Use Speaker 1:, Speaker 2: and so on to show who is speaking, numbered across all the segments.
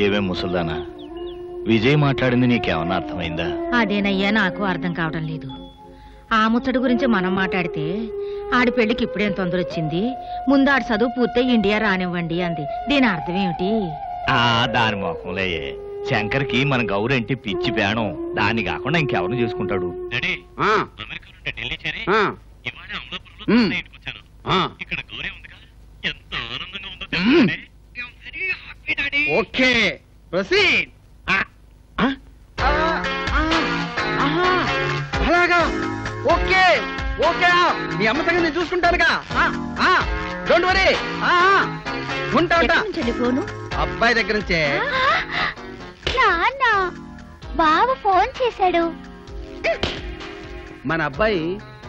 Speaker 1: ఏవే ముసల్దానా? విజయ్ మాట్లాడింది నీకేమన్నా అర్థమైందా?
Speaker 2: అదేనయ్యా నాకు అర్థం కావడం లేదు. ఆ ముచ్చట గురించి మనం మాట్లాడితే ఆడి పెళ్ళికి ఇప్పుడేం తొందర వచ్చింది ముందు ఆడి చదువు పూర్తయి ఇండియా రానివ్వండి అంది. దీని అర్థం ఏమిటి?
Speaker 1: ఆ దాని మొఖంలే. శంకర్కి మన గౌరంటే పిచ్చి పేణం. దాన్ని కాకుండా ఇంకెవరిని చూసుకుంటాడు?
Speaker 3: ఆ,
Speaker 1: అమెరికా నుండి ఢిల్లీ చేరి
Speaker 3: ఆ,
Speaker 1: ఇవాళ అమలాపురంలో
Speaker 3: మ్.
Speaker 1: తన ఇంటికి వచ్చాను
Speaker 3: ఆ.
Speaker 1: ఇక్కడ గౌరీ ఉందిగా ఎంత ఆనందంగా ఉందో. తెలుసా Daddy.
Speaker 3: ఓకే ప్రొసీడ్ అలాగా. ఓకే ఓకే మీ అమ్మ సంగతి నేను చూసుకుంటానుగా. డోంట్ వరీ ఉంటా
Speaker 2: ఫోను?
Speaker 3: అబ్బాయి దగ్గర నుంచే.
Speaker 4: నాన్న బావ ఫోన్ చేశాడు.
Speaker 3: మన అబ్బాయి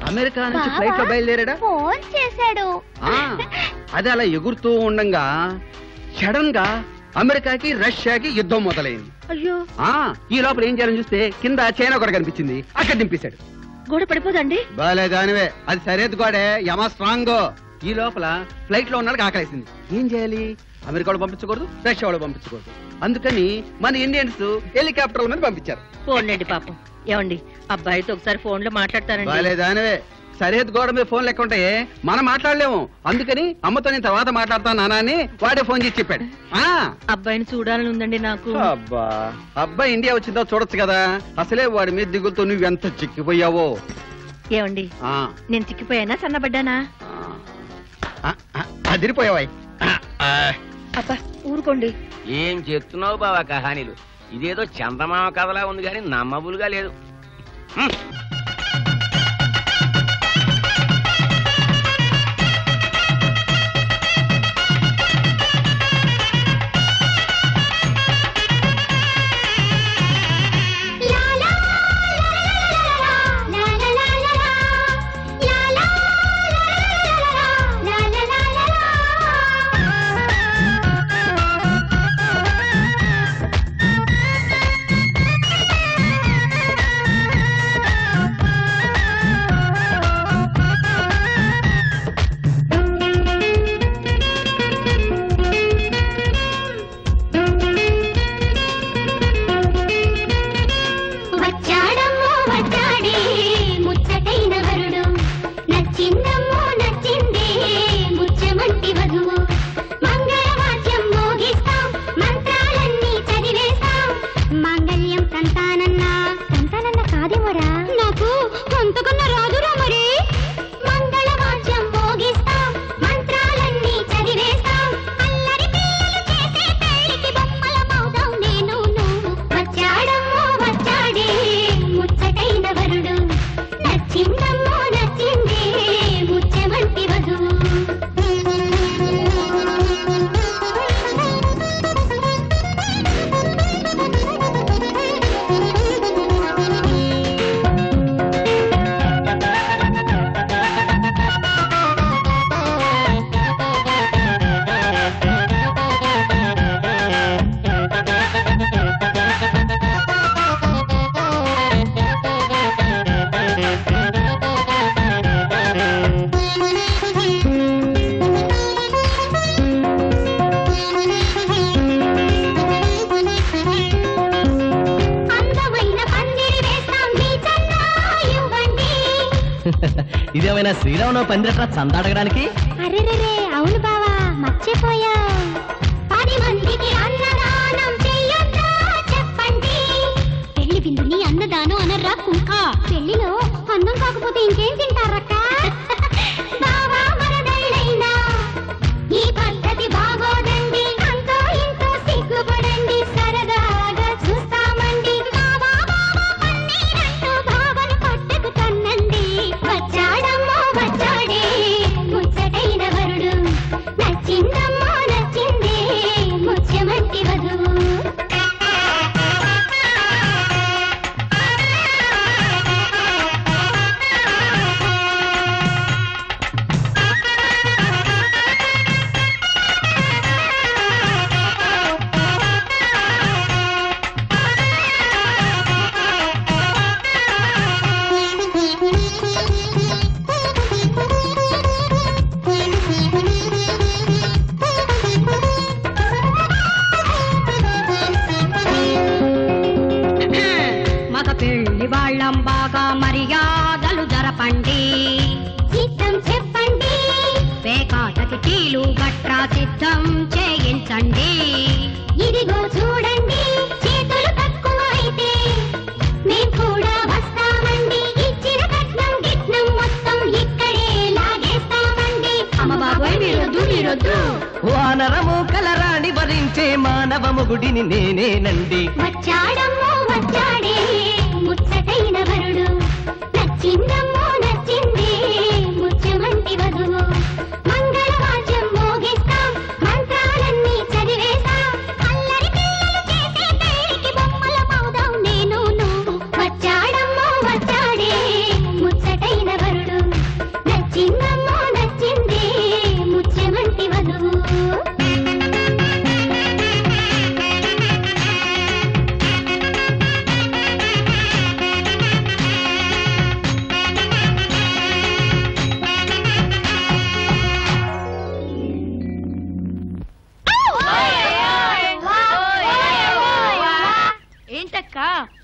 Speaker 3: అమెరికా నుంచి? ఫ్లైట్లో బయలుదేరాడా?
Speaker 4: ఫోన్ చేశాడు.
Speaker 3: ఆ, అది అలా ఎగురుతూ ఉండంగా. సడన్గా అమెరికాకి రష్యాకి యుద్ధం మొదలైంది.
Speaker 2: అయ్యో!
Speaker 3: ఆ ఈ లోపల ఏం చేయాలని చూస్తే కింద చైనా కూడా కనిపించింది. అక్కడ దింపేశాడు.
Speaker 2: గోడ పడిపోదండి?
Speaker 3: బాలే దానివే అది సరేది గోడే యమా స్ట్రాంగ్. ఈ లోపల ఫ్లైట్లో ఉన్నాడు ఆకలేసింది. ఏం చేయాలి? అమెరికా వాళ్ళు పంపించకూడదు రష్యా వాళ్ళు పంపించకూడదు. అందుకని మన ఇండియన్స్ హెలికాప్టర్ల మీద పంపించారు.
Speaker 2: ఫోన్లేండి పాపం. ఏమండి అబ్బాయితో ఒకసారి ఫోన్లో మాట్లాడతానండి.
Speaker 3: బాలే దానివే సరిహద్దు గోడ మీద ఫోన్ లెక్క ఉంటాయి? మనం మాట్లాడలేము. అందుకని అమ్మతో నేను తర్వాత మాట్లాడతాను నాన్న అని వాడే ఫోన్ చేసి చెప్పాడు. ఆ?
Speaker 2: అబ్బాయిని చూడాలని ఉందండి నాకు.
Speaker 3: అబ్బా అబ్బాయి ఇండియా వచ్చిందో చూడొచ్చు కదా. అసలే వాడి మీద దిగులుతో నువ్వెంత చిక్కిపోయావో.
Speaker 2: ఏమండి?
Speaker 3: ఆ.
Speaker 2: నేను చిక్కిపోయానా సన్నబడ్డానా?
Speaker 3: ఆ, ఆ, అదిరిపోయావాయ్. ఆ, ఆ.
Speaker 2: అబ్బా ఊరుకోండి.
Speaker 5: ఏం చెప్తున్నావు బావా కహానీలు? ఇదేదో చందమామ కథలా ఉంది కానీ నమ్మబులుగా లేదు. హ్మ్.
Speaker 6: శ్రీరామనవ పందిరట్రా చంద అడగడానికి
Speaker 4: అరెరెరే అవును బావా మర్చిపోయా. వాళ్ళం బాగా మర్యాదలు జరపండి. చెప్పండి. పేకాటకి కీలు గట్రా సిద్ధం చేయించండి. ఇదిగో చూడండి చేతులు మేము కూడా వస్తామండి. ఇచ్చిన కట్నం గిట్నం మొత్తం ఇక్కడే లాగేస్తామండి. అమ్మ మీరొద్దు మీరొద్దు.
Speaker 6: వానరము కలరాణి భరించే మానవ గుడిని నేనేనండి.
Speaker 4: వచ్చాడమ్మో వచ్చాడే. ముచ్చటైన వరుడు.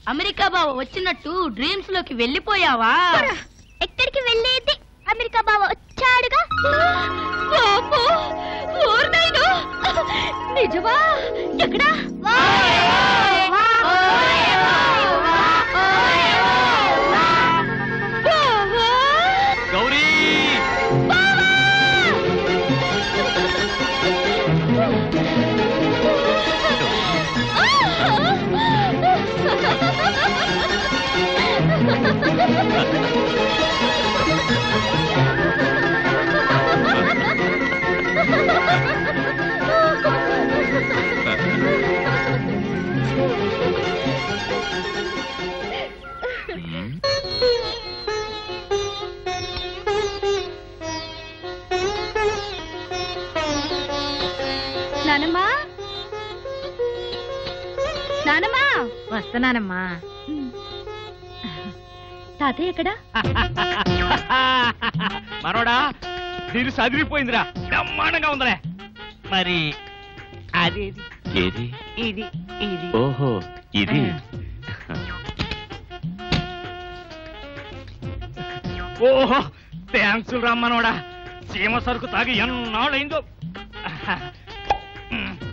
Speaker 2: అమెరికా బావ వచ్చినట్టు డ్రీమ్స్లోకి వెళ్ళిపోయావా?
Speaker 4: ఎక్కడికి వెళ్ళేది? అమెరికా బావ వచ్చాడుగా?
Speaker 2: నిజమా? ఎక్కడా?
Speaker 4: నానమ్మా
Speaker 2: వస్తున్నానమ్మా.
Speaker 4: తాతయ్య ఎక్కడా?
Speaker 1: మనోడా దీని సదిరిపోయిందిరా. బ్రహ్మాండంగా ఉందిలే. మరి అది ఏది?
Speaker 5: ఇది ఇది.
Speaker 1: ఓహో ఇది. ఓహో థ్యాంక్స్ రమ్మనోడా సీమ సరుకు తాగి ఎన్నాళ్ళైందో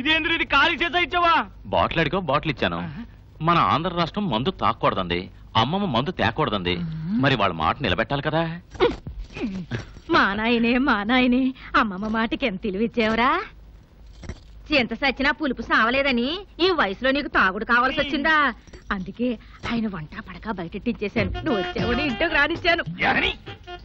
Speaker 1: ఇదేంద్ర ఇది ఖాళీ చేత ఇచ్చావా?
Speaker 7: బాటిల్ అడిగో బాటిల్ ఇచ్చాను. మన ఆంధ్ర రాష్ట్రం మందు తాకూడదండి. అమ్మమ్మ మందు తేకూడదండి. మరి వాళ్ళ మాట నిలబెట్టాలి కదా.
Speaker 2: మా నాయనే మా నాయనే. అమ్మమ్మ మాటకి ఎంత తెలివిచ్చావురా? ఎంత సచ్చినా పులుపు సావలేదని ఈ వయసులో నీకు తాగుడు కావాల్సి వచ్చిందా? అందుకే ఆయన వంట పడక బయటెట్టించేశాను నువ్వు వచ్చావని ఇంటికి రానిచ్చాను.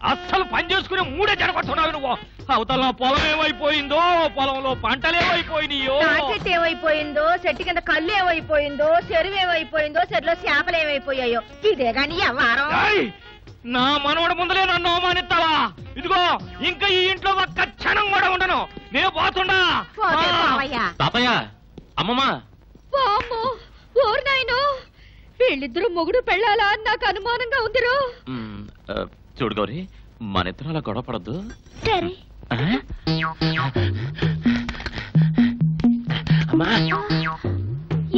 Speaker 1: అస్సలు పని చేసుకుని మూడే జరగొట్టున్నావు నువ్వు. అవతల నా పొలం ఏమైపోయిందో పొలంలో పంటలు ఏమైపోయినాయో.
Speaker 2: చెట్టు ఏమైపోయిందో చెట్టు కింద కళ్ళు ఏమైపోయిందో చెరువు ఏమైపోయిందో చెరులో చేపలు ఏమైపోయాయో. ఇదే గాని వ్యవహారం
Speaker 1: ఏయ్! నా మనవడ ముందలే నన్ను అవమానిస్తావా? ఇదిగో ఇంకా ఈ ఇంట్లో ఒక్క క్షణం కూడా ఉండను. నేను పోతుండా.
Speaker 2: పోతే
Speaker 1: ఆ!
Speaker 2: పోవయ్యా.
Speaker 7: తాతయ్య అమ్మమ్మ.
Speaker 2: వామ్మో, ఓరి నాయనో. వీళ్ళిద్దరూ మొగుడు పెళ్ళాలా అని నాకు అనుమానంగా ఉందిరో.
Speaker 7: మ్, ఆ, చూడు గౌరీ మన ఇద్దరు అలా గొడవ పడద్దు.
Speaker 4: సరే.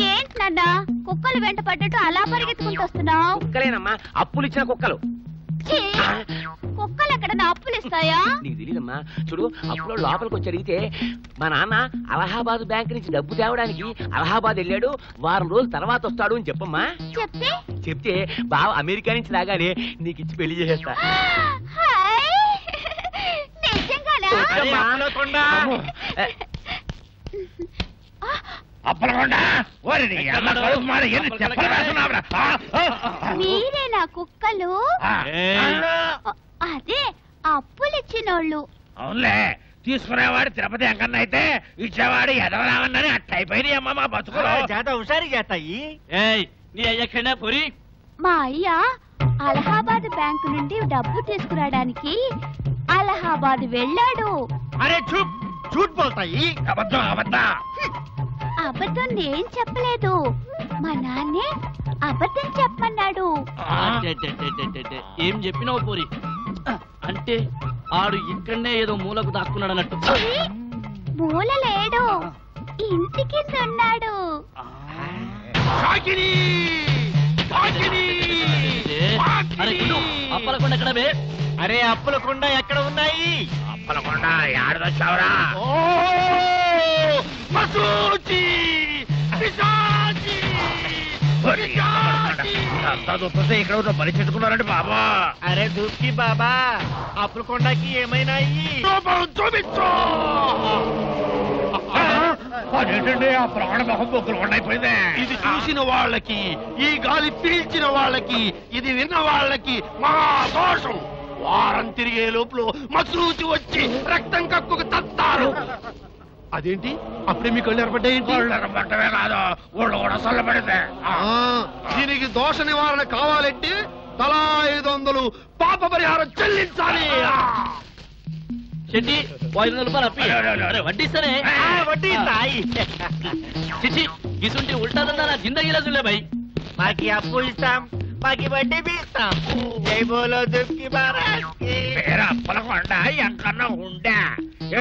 Speaker 4: ఏంటి నాన్న కుక్కలు వెంట పడ్డట్టు అలా పరిగెత్తుకుంటూ వస్తున్నావు?
Speaker 5: కుక్కలేనమ్మా అప్పులు ఇచ్చిన కుక్కలు.
Speaker 4: కుక్కలు ఎక్కడ అప్పులు ఇస్తాయా
Speaker 5: నీకు తెలియదమ్మా చూడు అప్పులో లోపలికి వచ్చి అడిగితే మా నాన్న అలహాబాద్ బ్యాంక్ నుంచి డబ్బు తేవడానికి అలహాబాద్ వెళ్ళాడు వారం రోజుల తర్వాత వస్తాడు అని చెప్పమ్మా.
Speaker 4: చెప్తే?
Speaker 5: చెప్తే బావ అమెరికా నుంచి రాగానే నీకు ఇచ్చి పెళ్ళి చేసేస్తా.
Speaker 4: నిజంగానా.
Speaker 5: అమ్మో.
Speaker 1: అప్పలకొండ? ఓరి నీ అమ్మ కడుపు మాడ ఎన్ని చెప్పలు వేస్తున్నావురా? ఆ, ఆ, ఆ.
Speaker 4: మీరేనా కుక్కలు? అదే అప్పులు ఇచ్చినోళ్ళు
Speaker 1: అవునులే తీసుకునేవాడు తిరుపతి వెంకన్న అయితే ఇచ్చేవాడు ఎదవరామన్నని అట్ట అయిపోయినాయి అమ్మ మా బతుకులు. ఏయ్, నీ అయ్యక్కడే పొరి.
Speaker 4: మా అయ్య అలహాబాద్ బ్యాంకు నుండి డబ్బు తీసుకురావడానికి అలహాబాద్ వెళ్ళాడు.
Speaker 1: అరే చూప్ చూట్ పోతాయి. అబద్ధం అబద్ధం.
Speaker 4: అబద్ధం నేను చెప్పలేదు. మా నాన్నే అబద్ధం చెప్పమన్నాడు.
Speaker 6: ఏం చెప్పినావు పోరి? అంటే ఆడు ఇక్కడనే ఏదో మూలకు దాక్కున్నాడు అన్నట్టు!
Speaker 4: మూల లేడు. ఇంటి కింద ఉన్నాడు
Speaker 1: కాకిని! కాకిని!
Speaker 6: అరే గుండు, అప్పలకొండ ఎక్కడ బే?
Speaker 8: అరే అప్పుల కుండ ఎక్కడ ఉన్నాయి?
Speaker 9: అప్పలకుండా ఏడదొచ్చావురా అంతా దుప్పతే ఇక్కడ ఉన్న చెట్టుకున్నారండి బాబా.
Speaker 8: అరే దుఃఖి బాబా అప్పుల కొండకి ఏమైనా
Speaker 9: అదేంటండి ఆ ప్రాణ మొహం బొక్కులు ఉండైపోయిందే
Speaker 10: ఇది చూసిన వాళ్ళకి ఈ గాలి పీల్చిన వాళ్ళకి ఇది విన్న వాళ్ళకి మహా దోషం వారం తిరిగే లోపల మసూచి వచ్చి రక్తం కక్కుకు తత్తారు. అదేంటి? అప్పుడే మీ కళ్ళు ఏర్పడ్డాయేంటి?
Speaker 9: పట్టమే కాదు. కూడా
Speaker 10: దీనికి దోష నివారణ కావాలంటే తలా ఐదు వందలు పాప పరిహారం చెల్లించాలి.
Speaker 6: చెట్టి ఐదు వందల రూపాయలు అప్పి. అరే వడ్డీ సరే
Speaker 8: వడ్డీ తాయి
Speaker 6: చిచి గిసుంటి ఉల్టాదన్నా నా జిందగీలో చూలే భయ్
Speaker 8: మాకి అప్పు ఇస్తాం. బీ ఇస్తాం జై బోలో దుఃఖి బాబా
Speaker 9: పేరు అప్పలకొండ ఎంకన్నా ఉండా.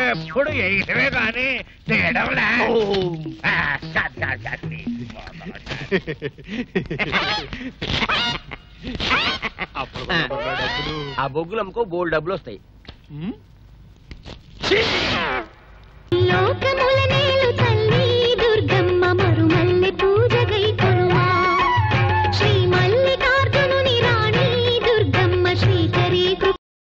Speaker 9: ఎప్పుడు వేయటమే కానీ తేయడంలే ఆ, బొగ్గులు అమ్ముకో బోల్ డబ్బులు వస్తాయి.
Speaker 10: ఛీ!